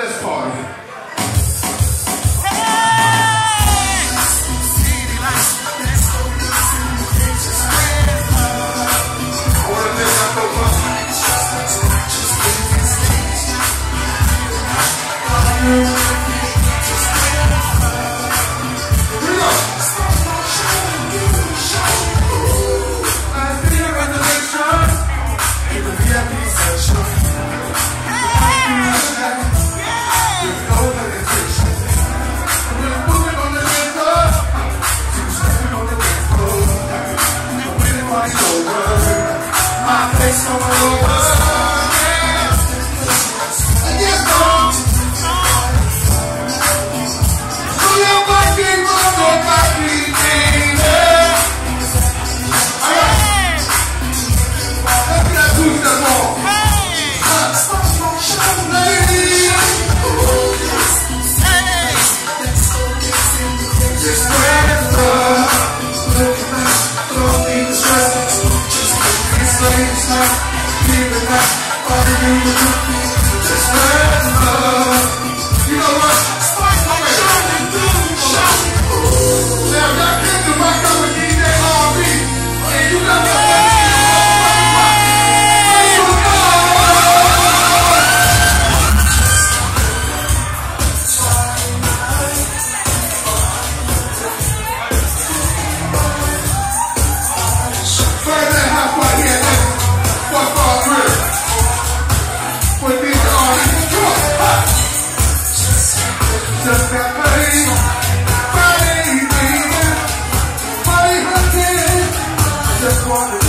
this party. my place, I wanna night, feeling nice, all you do is just let love. just got paid. Just wanted.